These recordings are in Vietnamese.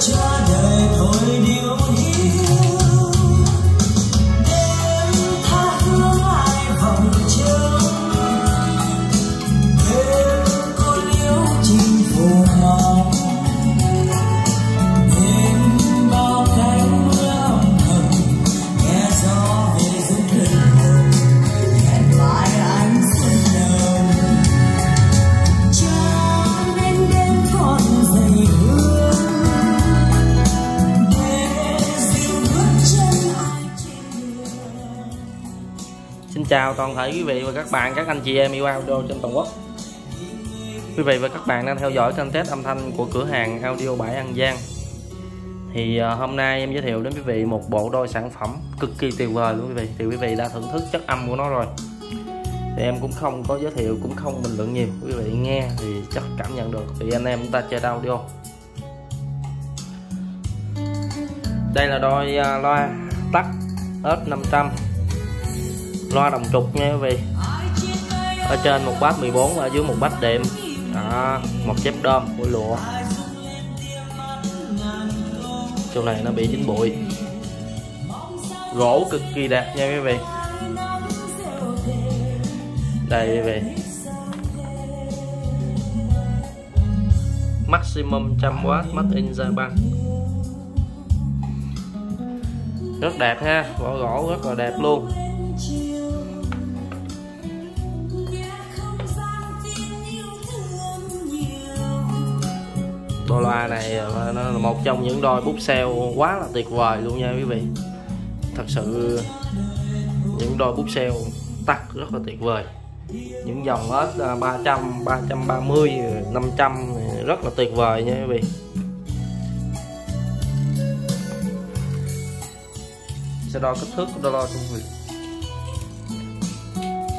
cho đời thôi đi. Xin chào toàn thể quý vị và các bạn, các anh chị em yêu audio trên toàn quốc. Quý vị và các bạn đang theo dõi kênh test âm thanh của cửa hàng audio bãi An Giang. Thì à, hôm nay em giới thiệu đến quý vị một bộ đôi sản phẩm cực kỳ tuyệt vời luôn quý vị. Thì quý vị đã thưởng thức chất âm của nó rồi. Thì em cũng không có giới thiệu, cũng không bình luận nhiều. Quý vị nghe thì chắc cảm nhận được. Thì anh em chúng ta chơi audio. Đây là đôi à, loa tắt S500 loa đồng trục nha, quý vị. Ở trên một bát 14 ở dưới một bát đệm. Đó, một chép đơm của lụa. Chỗ này nó bị dính bụi. Gỗ cực kỳ đẹp nha, quý vị. Đây, quý vị. Maximum 100W made in Japan. Rất đẹp ha, vỏ gỗ rất là đẹp luôn. Con loa này, nó là một trong những đôi bút sale quá là tuyệt vời luôn nha quý vị. Thật sự, những đôi bút sale tắt rất là tuyệt vời. Những dòng hết 300 330 500 rất là tuyệt vời nha quý vị. Sẽ đo kích thước của đôi loa quý vị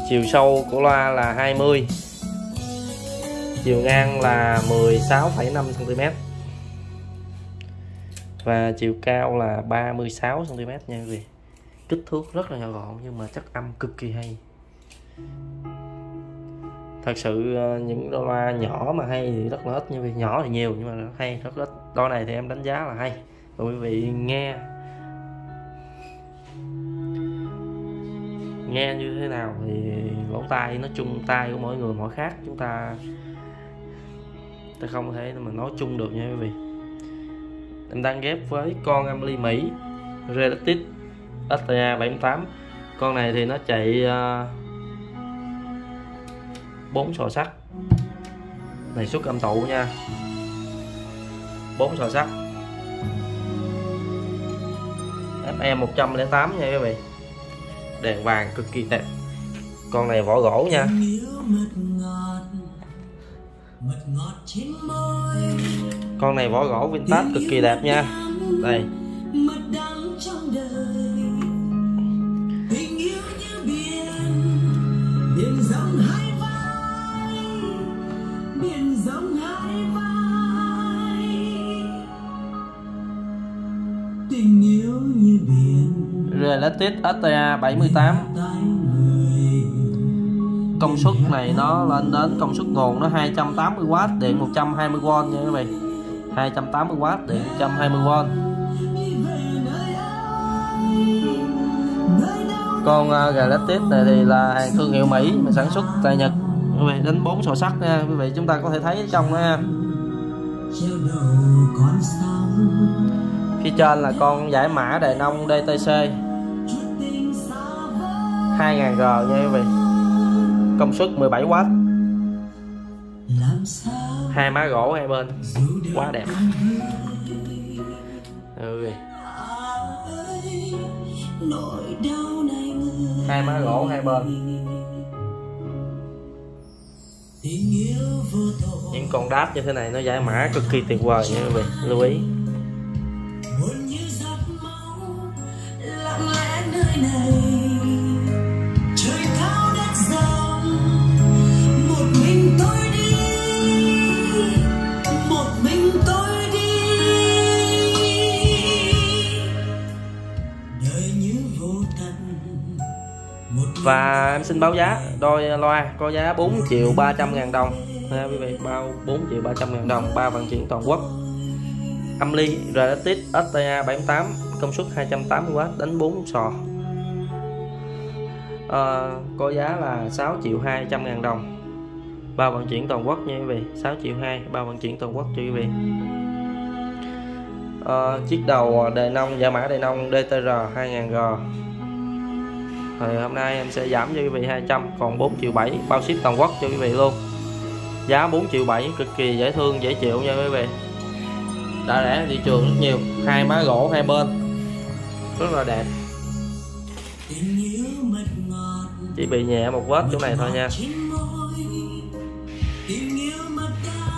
chiều sâu của loa là 20 chiều ngang là 16,5 cm và chiều cao là 36 cm nha quý vị. Kích thước rất là nhỏ gọn nhưng mà chất âm cực kỳ hay. Thật sự ờ, những đô loa nhỏ mà hay thì rất là ít như vậy nhỏ thì nhiều nhưng mà hay rất ít. Đôi này thì em đánh giá là hay. Và quý vị nghe. Nghe như thế nào thì lỗ tai nó chung tai của mỗi người mỗi khác. Chúng ta ta không thể mà nói chung được nha quý vị. Em đang ghép với con âm ly Mỹ Redactis STA 78 con này thì nó chạy uh, sò sắt. Này xuất âm tụ nha. Bốn sò sắt. FE 108 nha quý vị. Đèn vàng cực kỳ đẹp. Con này vỏ gỗ nha con này vỏ gỗ vintage cực kỳ đẹp nha. Đây. Tình yêu như biển. Relatis STA 78 công suất này nó lên đến công suất nguồn nó 280W điện 120V nha các bạn. 280W điện 120V con uh, gà Galactic này thì là hàng thương hiệu Mỹ mà sản xuất tại Nhật. Quý vị đến 4 sổ sắt nha quý vị chúng ta có thể thấy trong đó nha phía trên là con giải mã đề nông DTC 2000G nha quý vị công suất 17W hai má gỗ hai bên. quá đẹp. ừ. hai má gỗ hai bên. Những con đáp như thế này nó giải mã cực kỳ tuyệt vời nha quý vị. Lưu ý và em xin báo giá đôi loa có giá 4 triệu 300 ngàn đồng. Ha quý vị bao 4 triệu 300 ngàn đồng ba vận chuyển toàn quốc. Âm ly Relatis STA 78 công suất 280W đánh 4 sò à, có giá là 6 triệu 200 ngàn đồng. Bao vận chuyển toàn quốc nha quý vị 6 triệu 2 bao vận chuyển toàn quốc cho quý vị. À, chiếc đầu đề nông giả mã đề nông DTR 2000G thì hôm nay em sẽ giảm cho quý vị 200 còn 4 triệu 7 bao ship toàn quốc cho quý vị luôn. Giá 4 triệu 7 cực kỳ dễ thương dễ chịu nha quý vị. Đã rẻ thị trường rất nhiều hai má gỗ hai bên. Rất là đẹp. Chỉ bị nhẹ một vết chỗ này thôi nha.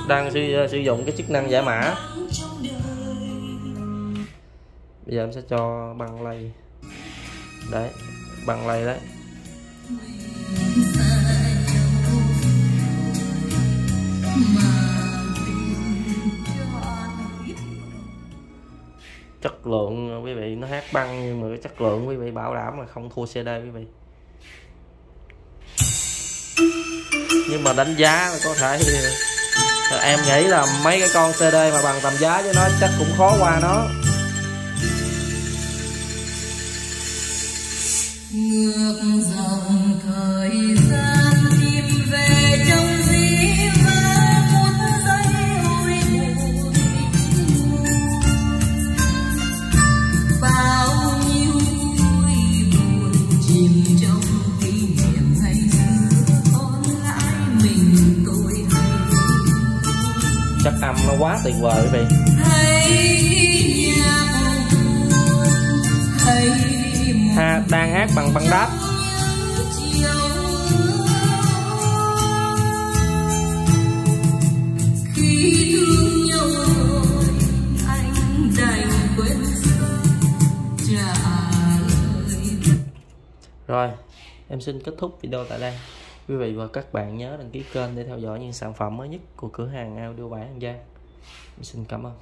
Đang sử, ờ, sử dụng cái chức năng giải mã. Bây giờ em sẽ cho băng lay. Đấy bằng lay đấy. Chất lượng, quý vị, nó hát băng nhưng mà cái chất lượng quý vị bảo đảm là không thua CD quý vị. Nhưng mà đánh giá là có thể à, em nghĩ là mấy cái con CD mà bằng tầm giá với nó chắc cũng khó qua nó. Chất âm nó quá tuyệt vời quý vị ha đang hát bằng băng lời. Rồi em xin kết thúc video tại đây. Quý vị và các bạn nhớ đăng ký kênh để theo dõi những sản phẩm mới nhất của cửa hàng audio bản An Giang. Em xin cảm ơn